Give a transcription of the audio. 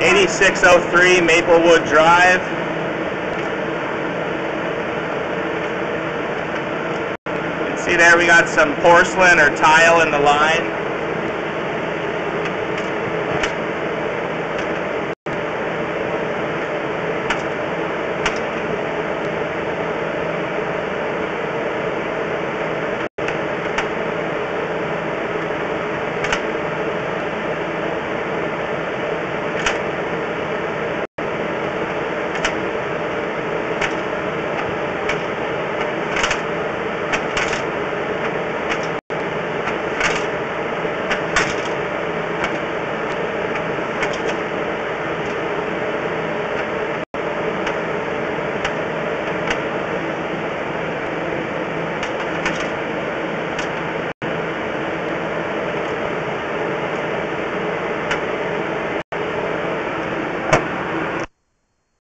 8603 Maplewood Drive. You can see there we got some porcelain or tile in the line.